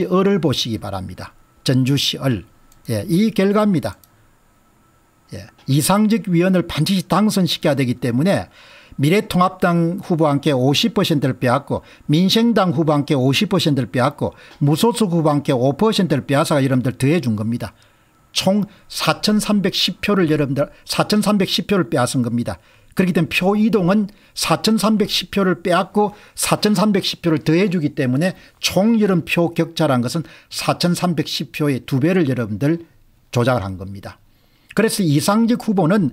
을을 보시기 바랍니다. 전주시 을. 예, 이 결과입니다. 예, 이상적 위원을 반드시 당선시켜야 되기 때문에 미래통합당 후보와 함께 50%를 빼앗고 민생당 후보와 함께 50%를 빼앗고 무소속 후보와 함께 5%를 빼앗아가 여러분들 더해 준 겁니다. 총 4,310표를 여러분들 4,310표를 빼앗은 겁니다. 그렇기 때문에 표 이동은 4,310표를 빼앗고 4,310표를 더해 주기 때문에 총 여름 표 격차란 것은 4,310표의 두 배를 여러분들 조작을 한 겁니다. 그래서 이상직 후보는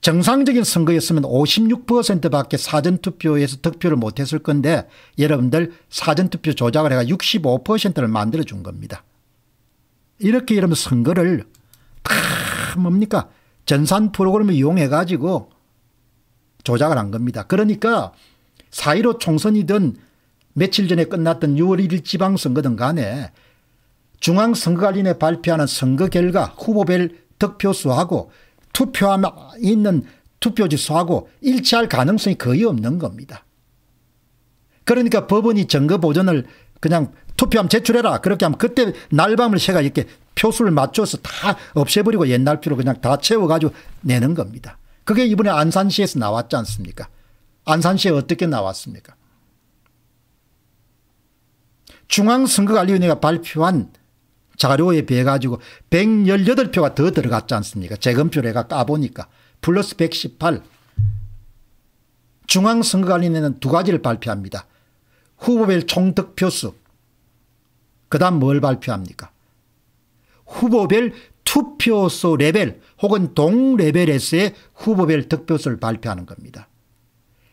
정상적인 선거였으면 56%밖에 사전투표에서 득표를 못했을 건데 여러분들 사전투표 조작을 해가 65%를 만들어준 겁니다. 이렇게 여러분 선거를 다 뭡니까 전산 프로그램을 이용해 가지고 조작을 한 겁니다. 그러니까 4.15 총선이든 며칠 전에 끝났던 6월 1일 지방선거든 간에 중앙선거관리에 발표하는 선거 결과 후보별 득표수하고 투표함 있는 투표지 수하고 일치할 가능성이 거의 없는 겁니다. 그러니까 법원이 증거 보전을 그냥 투표함 제출해라. 그렇게 하면 그때 날밤을 새가 이렇게 표수를 맞춰서 다 없애버리고 옛날 표로 그냥 다 채워가지고 내는 겁니다. 그게 이번에 안산시에서 나왔지 않습니까? 안산시에 어떻게 나왔습니까? 중앙선거관리위원회가 발표한 자료에 비해 가지고 118표가 더 들어갔지 않습니까? 재검표를 해가 까보니까 플러스 118 중앙선거관리위원회는 두 가지를 발표합니다. 후보별 총득표수 그 다음 뭘 발표합니까? 후보별 투표소 레벨 혹은 동레벨에서의 후보별 득표수를 발표하는 겁니다.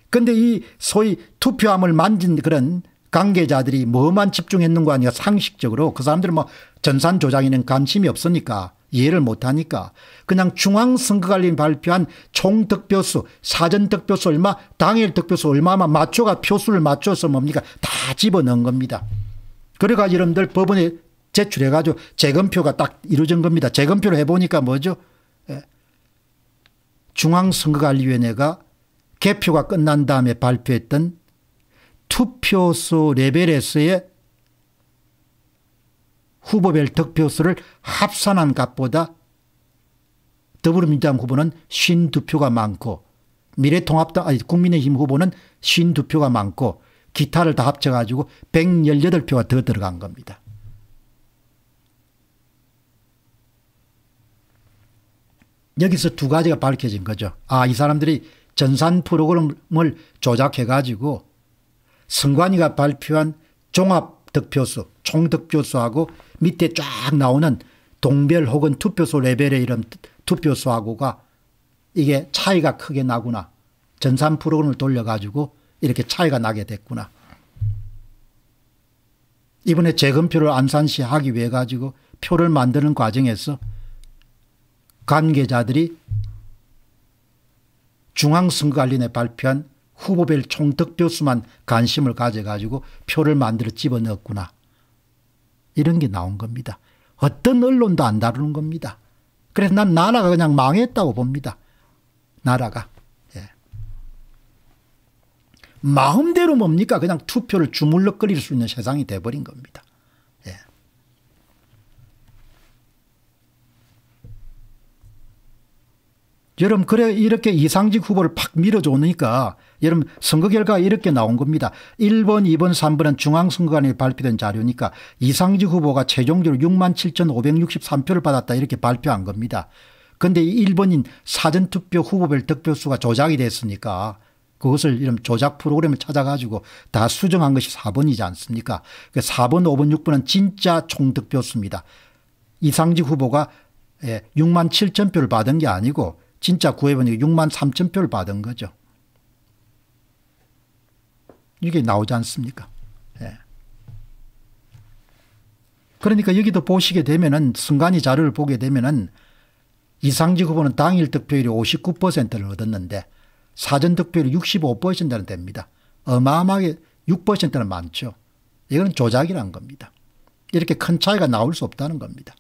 그런데 이 소위 투표함을 만진 그런 관계자들이 뭐만 집중했는 거 아니야 상식적으로 그 사람들은 뭐 전산 조작에는 관심이 없으니까 이해를 못하니까 그냥 중앙선거관리위 발표한 총 득표수 사전 득표수 얼마 당일 득표수 얼마만 맞춰가 표수를 맞춰서 뭡니까 다 집어넣은 겁니다. 그래가지고 여러분들 법원에 제출해가지고 재검표가 딱 이루어진 겁니다. 재검표를 해보니까 뭐죠? 예. 중앙선거관리위원회가 개표가 끝난 다음에 발표했던 투표수 레벨에서의 후보별 득표수를 합산한 값보다 더불어민주당 후보는 52표가 많고 미래통합당 아니 국민의힘 후보는 52표가 많고 기타를 다 합쳐가지고 118표가 더 들어간 겁니다. 여기서 두 가지가 밝혀진 거죠. 아, 이 사람들이 전산 프로그램을 조작해 가지고 선관위가 발표한 종합 득표수, 총 득표수하고 밑에 쫙 나오는 동별 혹은 투표소 레벨의 이런 투표수하고가 이게 차이가 크게 나구나. 전산 프로그램을 돌려가지고 이렇게 차이가 나게 됐구나. 이번에 재검표를 안산시 하기 위해 가지고 표를 만드는 과정에서 관계자들이 중앙선거관리에 발표한 후보별 총득표 수만 관심을 가져가지고 표를 만들어 집어넣었구나. 이런 게 나온 겁니다. 어떤 언론도 안 다루는 겁니다. 그래서 난 나라가 그냥 망했다고 봅니다. 나라가. 예. 마음대로 뭡니까? 그냥 투표를 주물럭거릴 수 있는 세상이 돼버린 겁니다. 여러분 그래 이렇게 이상직 후보를 팍 밀어줬으니까 여러분 선거 결과가 이렇게 나온 겁니다. 1번 2번 3번은 중앙선거관에 발표된 자료니까 이상직 후보가 최종적으로 6만 7,563표를 받았다 이렇게 발표한 겁니다. 그런데 1번인 사전투표 후보별 득표수가 조작이 됐으니까 그것을 이런 조작 프로그램을 찾아가지고 다 수정한 것이 4번이지 않습니까 4번 5번 6번은 진짜 총득표수입니다. 이상직 후보가 6만 예, 7천 표를 받은 게 아니고 진짜 구해보니까 6만 3천 표를 받은 거죠. 이게 나오지 않습니까? 예. 그러니까 여기도 보시게 되면은 순간이 자료를 보게 되면은 이상직 후보는 당일 득표율이 59%를 얻었는데 사전 득표율이 65%는 됩니다. 어마어마하게 6%는 많죠. 이건 조작이란 겁니다. 이렇게 큰 차이가 나올 수 없다는 겁니다.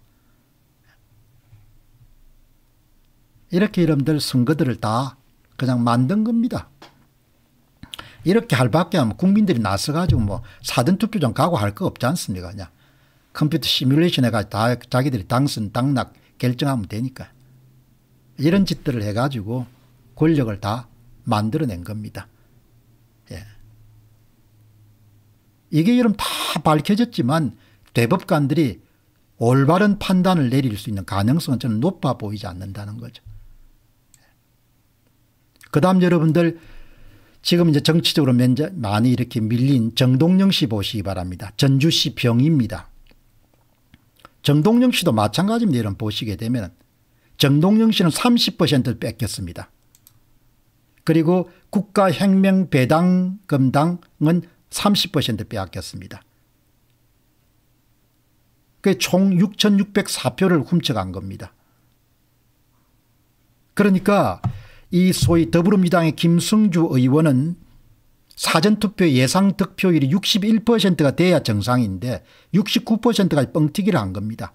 이렇게 여러분들 선거들을 다 그냥 만든 겁니다. 이렇게 할 밖에 하면 국민들이 나서가지고 뭐 사전투표장 가고 할 거 없지 않습니까? 그냥 컴퓨터 시뮬레이션 해가 다 자기들이 당선 당락 결정하면 되니까 이런 짓들을 해가지고 권력을 다 만들어낸 겁니다. 예. 이게 여러분 다 밝혀졌지만 대법관들이 올바른 판단을 내릴 수 있는 가능성은 저는 높아 보이지 않는다는 거죠. 그 다음 여러분들 지금 이제 정치적으로 많이 이렇게 밀린 정동영 씨 보시기 바랍니다. 전주시 병입니다. 정동영 씨도 마찬가지입니다. 여러분 보시게 되면 정동영 씨는 30%를 뺏겼습니다. 그리고 국가혁명배당금당은 30% 빼앗겼습니다. 총 6,604표를 훔쳐간 겁니다. 그러니까 이 소위 더불어민주당의 김승주 의원은 사전투표 예상 득표율이 61%가 돼야 정상인데 69%까지 뻥튀기를 한 겁니다.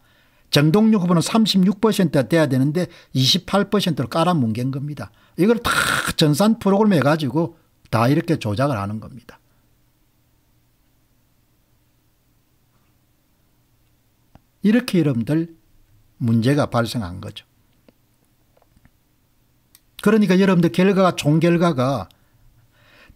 정동영 후보는 36%가 돼야 되는데 28%로 깔아뭉갠 겁니다. 이걸 다 전산 프로그램 해가지고 다 이렇게 조작을 하는 겁니다. 이렇게 여러분들 문제가 발생한 거죠. 그러니까 여러분들 결과가 총결과가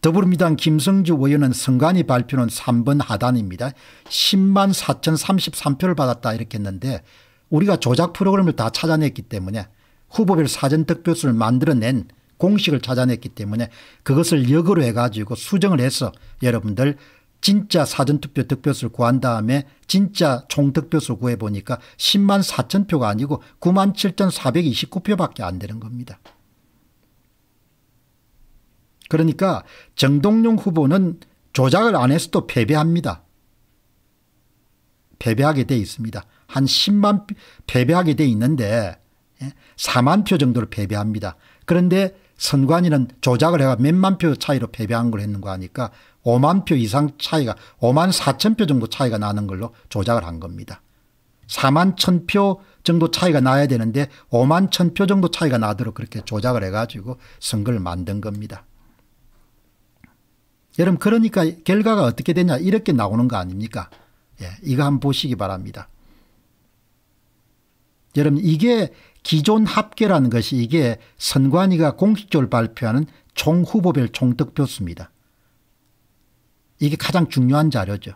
더불어민주당 김성주 의원은 선관위 발표는 3번 하단입니다. 10만 4,033표를 받았다 이렇게 했는데 우리가 조작 프로그램을 다 찾아냈기 때문에 후보별 사전 득표수를 만들어낸 공식을 찾아냈기 때문에 그것을 역으로 해가지고 수정을 해서 여러분들 진짜 사전투표 득표수를 구한 다음에 진짜 총득표수 구해보니까 10만 4천 표가 아니고 9만 7,429표밖에 안 되는 겁니다. 그러니까 정동용 후보는 조작을 안 해서도 패배합니다. 패배하게 돼 있습니다. 한 10만 패배하게 돼 있는데 4만 예, 표 정도를 패배합니다. 그런데 선관위는 조작을 해가 몇만 표 차이로 패배한 걸 했는 거 하니까 5만 표 이상 차이가 5만 4천 표 정도 차이가 나는 걸로 조작을 한 겁니다. 4만 1천 표 정도 차이가 나야 되는데 5만 1천 표 정도 차이가 나도록 그렇게 조작을 해가지고 선거를 만든 겁니다. 여러분 그러니까 결과가 어떻게 되냐 이렇게 나오는 거 아닙니까 예, 이거 한번 보시기 바랍니다. 여러분 이게 기존 합계라는 것이 이게 선관위가 공식적으로 발표하는 총 후보별 총득표수입니다. 이게 가장 중요한 자료죠.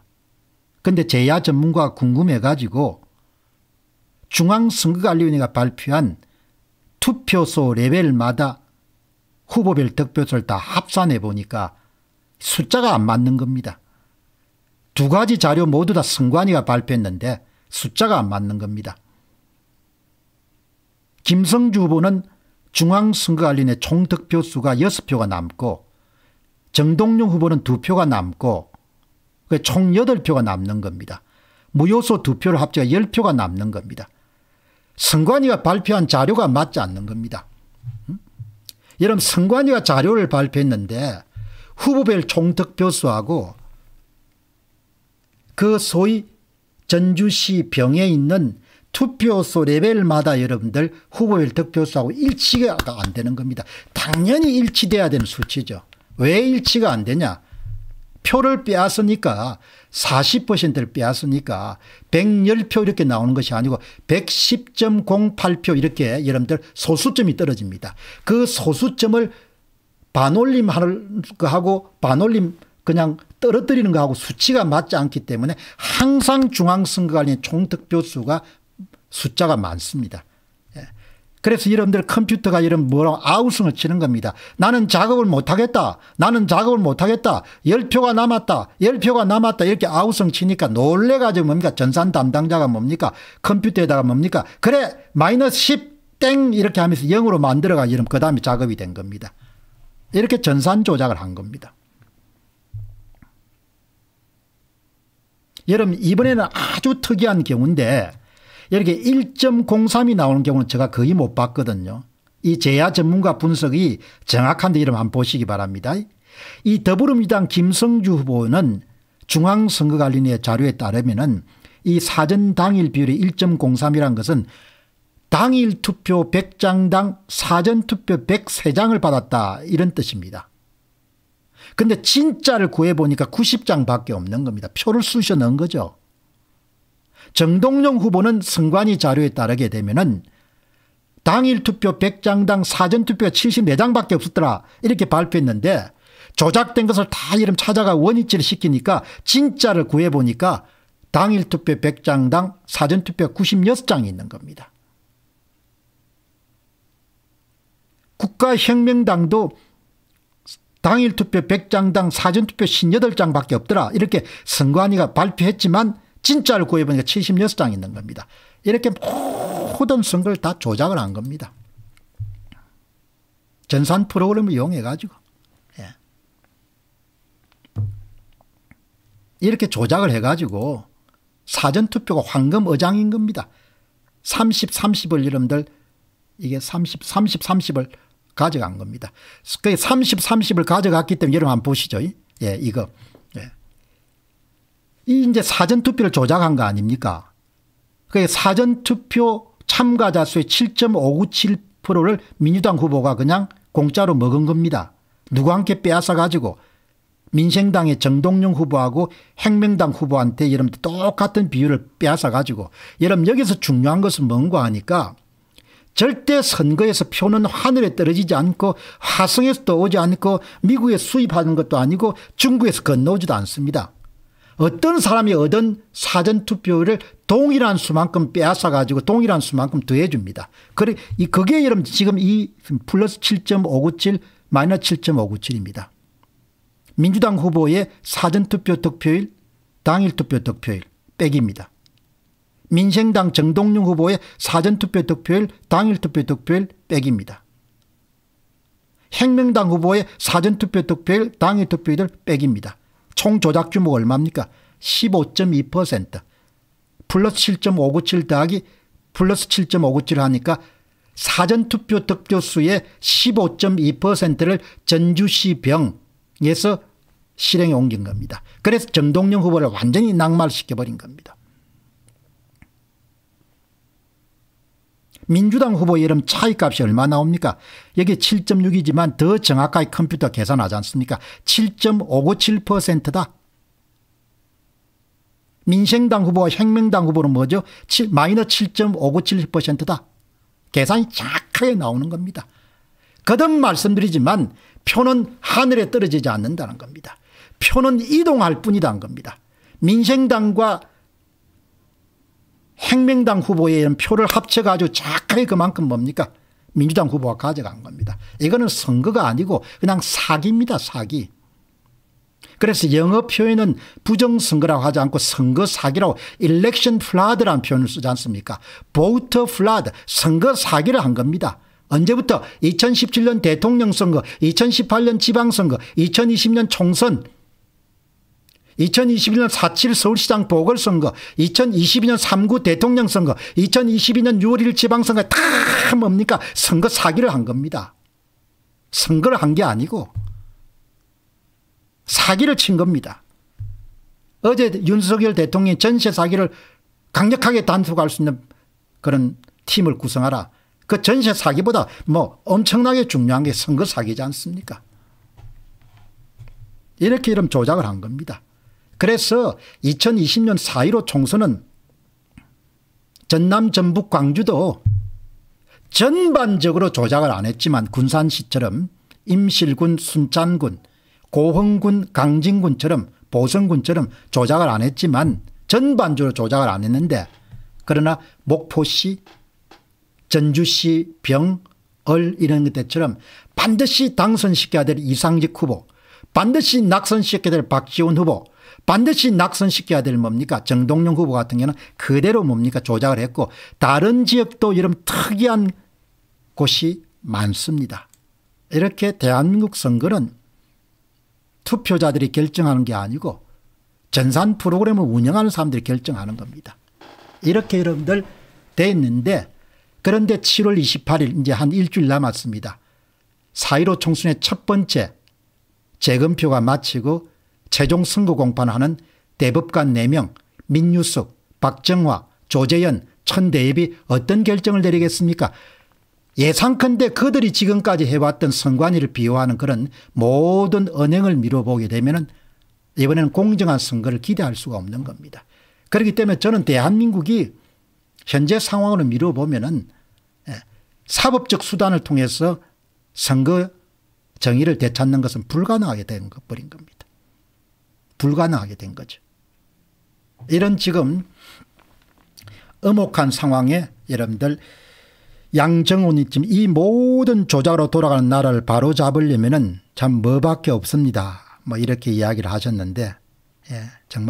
근데 제야 전문가가 궁금해 가지고 중앙선거관리위원회가 발표한 투표소 레벨마다 후보별 득표수를 다 합산해 보니까 숫자가 안 맞는 겁니다. 두 가지 자료 모두 다 선관위가 발표했는데 숫자가 안 맞는 겁니다. 김성주 후보는 중앙선거관리위원회 총득표수가 6표가 남고 정동영 후보는 2표가 남고 총 8표가 남는 겁니다. 무효소 2표를 합쳐 10표가 남는 겁니다. 선관위가 발표한 자료가 맞지 않는 겁니다. 여러분 선관위가 자료를 발표했는데 후보별 총득표수하고 그 소위 전주시 병에 있는 투표소 레벨마다 여러분들 후보별 득표수하고 일치가 안 되는 겁니다. 당연히 일치돼야 되는 수치죠. 왜 일치가 안 되냐. 표를 빼앗으니까 40%를 빼앗으니까 110표 이렇게 나오는 것이 아니고 110.08표 이렇게 여러분들 소수점이 떨어집니다. 그 소수점을 반올림 거하고 반올림 그냥 떨어뜨리는 거하고 수치가 맞지 않기 때문에 항상 중앙선거관리 총득표 수가 숫자가 많습니다. 예. 그래서 여러분들 컴퓨터가 이런 뭐라 아우성을 치는 겁니다. 나는 작업을 못하겠다. 나는 작업을 못하겠다. 10표가 남았다. 10표가 남았다. 이렇게 아우성 치니까 놀래가지고 뭡니까 전산 담당자가 뭡니까 컴퓨터에다가 뭡니까 그래 마이너스 10 땡 이렇게 하면서 0으로 만들어가 이러면 그 다음에 작업이 된 겁니다. 이렇게 전산 조작을 한 겁니다. 여러분 이번에는 아주 특이한 경우인데 이렇게 1.03이 나오는 경우는 제가 거의 못 봤거든요. 이 제야 전문가 분석이 정확한데 이름 한번 보시기 바랍니다. 이 더불어민주당 김성주 후보는 중앙선거관리위원회 자료에 따르면 이 사전 당일 비율이 1.03이라는 것은 당일 투표 100장당 사전 투표 103장을 받았다 이런 뜻입니다. 근데 진짜를 구해보니까 90장 밖에 없는 겁니다. 표를 쑤셔 넣은 거죠. 정동영 후보는 선관위 자료에 따르게 되면은 당일 투표 100장당 사전투표가 74장밖에 없었더라 이렇게 발표했는데 조작된 것을 다 이름 찾아가 원위치를 시키니까 진짜를 구해보니까 당일 투표 100장당 사전투표 96장이 있는 겁니다. 국가혁명당도 당일 투표 100장당 사전투표 58장밖에 없더라 이렇게 선관위가 발표했지만 진짜를 구해보니까 76장 있는 겁니다. 이렇게 모든 선거를 다 조작을 한 겁니다. 전산 프로그램을 이용해 가지고 예. 이렇게 조작을 해 가지고 사전투표가 황금어장인 겁니다. 30, 30을 여러분들 이게 30, 30, 30을 가져간 겁니다. 그 30, 30을 가져갔기 때문에 여러분 한번 보시죠. 예, 이거. 예. 이 이제 사전 투표를 조작한 거 아닙니까? 그 사전 투표 참가자 수의 7.597%를 민주당 후보가 그냥 공짜로 먹은 겁니다. 누구 함께 빼앗아 가지고 민생당의 정동영 후보하고 행명당 후보한테 여러분 똑같은 비율을 빼앗아 가지고 여러분 여기서 중요한 것은 뭔가 하니까 절대 선거에서 표는 하늘에 떨어지지 않고 화성에서 떠오지 않고 미국에 수입하는 것도 아니고 중국에서 건너오지도 않습니다. 어떤 사람이 얻은 사전투표를 동일한 수만큼 빼앗아 가지고 동일한 수만큼 더해 줍니다. 그래 그게 여러분 지금 이 플러스 7.597 마이너스 7.597입니다. 민주당 후보의 사전투표 득표일 당일 투표 득표일 빼기입니다. 민생당 정동영 후보의 사전투표 득표일 당일 투표 득표일 빼기입니다. 행명당 후보의 사전투표 득표일 당일 투표일 빼기입니다. 총 조작 규모가 얼마입니까 15.2% 플러스 7.597 더하기 플러스 7.597 하니까 사전투표 득표수의 15.2%를 전주시 병에서 실행에 옮긴 겁니다. 그래서 정동영 후보를 완전히 낙마시켜버린 겁니다. 민주당 후보 이름 차이값이 얼마 나옵니까 여기 7.6이지만 더 정확하게 컴퓨터 계산하지 않습니까 7.597%다. 민생당 후보와 혁명당 후보는 뭐죠 마이너스 7.597%다. 계산이 정확하게 나오는 겁니다. 거듭 말씀드리지만 표는 하늘에 떨어지지 않는다는 겁니다. 표는 이동할 뿐이다는 겁니다. 민생당과 행명당 후보의 표를 합쳐가지고 작하게 그만큼 뭡니까 민주당 후보가 가져간 겁니다. 이거는 선거가 아니고 그냥 사기입니다. 사기. 그래서 영어 표현은 부정선거라고 하지 않고 선거 사기라고 election fraud라는 표현을 쓰지 않습니까 voter fraud 선거 사기를 한 겁니다. 언제부터 2017년 대통령 선거 2018년 지방선거 2020년 총선 2021년 4.7 서울시장 보궐선거 2022년 3.9 대통령 선거 2022년 6월 1일 지방선거 다 뭡니까 선거 사기를 한 겁니다. 선거를 한 게 아니고 사기를 친 겁니다. 어제 윤석열 대통령이 전세 사기를 강력하게 단속할 수 있는 그런 팀을 구성하라. 그 전세 사기보다 뭐 엄청나게 중요한 게 선거 사기지 않습니까? 이렇게 이런 조작을 한 겁니다. 그래서 2020년 4.15 총선은 전남 전북 광주도 전반적으로 조작을 안 했지만 군산시처럼 임실군 순천군 고흥군 강진군처럼 보성군처럼 조작을 안 했지만 전반적으로 조작을 안 했는데 그러나 목포시 전주시 병, 얼 이런 것들처럼 반드시 당선시켜야 될 이상직 후보 반드시 낙선시켜야 될 박지원 후보 반드시 낙선시켜야 될 뭡니까 정동영 후보 같은 경우는 그대로 뭡니까 조작을 했고 다른 지역도 이런 특이한 곳이 많습니다. 이렇게 대한민국 선거는 투표자들이 결정하는 게 아니고 전산 프로그램을 운영하는 사람들이 결정하는 겁니다. 이렇게 여러분들 됐는데 그런데 7월 28일 이제 한 일주일 남았습니다. 4.15 총선의 첫 번째 재검표가 마치고 최종 선거 공판하는 대법관 4명 민유석 박정화 조재현 천대엽이 어떤 결정을 내리겠습니까 예상컨대 그들이 지금까지 해왔던 선관위를 비호하는 그런 모든 언행을 미뤄보게 되면 이번에는 공정한 선거를 기대할 수가 없는 겁니다. 그렇기 때문에 저는 대한민국이 현재 상황으로 미뤄보면 예, 사법적 수단을 통해서 선거 정의를 되찾는 것은 불가능하게 된것 버린 겁니다. 불가능하게 된 거죠. 이런 지금 엄혹한 상황에 여러분들 양정훈이 지금 이 모든 조작으로 돌아가는 나라를 바로 잡으려면 참 뭐밖에 없습니다. 뭐 이렇게 이야기를 하셨는데 예, 정말